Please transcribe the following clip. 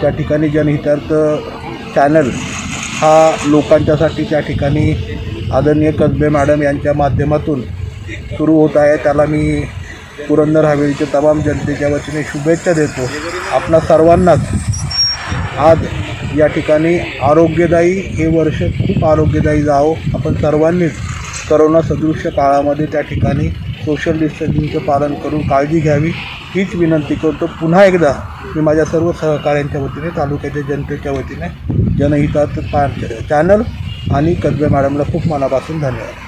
त्या ठिकाणी जनहितार्थ चॅनल हा लोकांच्यासाठी त्या ठिकाणी आदरणीय कसबे मॅडम यांच्या माध्यमातून सुरू होत आहे. त्याला मी पुरंदर हवेलीच्या तमाम जनतेच्या वतीने शुभेच्छा देतो. आपणा सर्वांनाच आज या ठिकाणी आरोग्यदायी हे वर्ष खूप आरोग्यदायी जावं. आपण सर्वांनीच करोना सदृश्य काळामध्ये त्या ठिकाणी सोशल डिस्टन्सिंगचं पालन करून काळजी घ्यावी. हीच विनंती करतो. पुन्हा एकदा मी माझ्या सर्व सहकाऱ्यांच्या वतीने तालुक्याच्या जनतेच्या वतीने जनहितात पा चॅनल आणि कदबे मॅडमला खूप मनापासून धन्यवाद.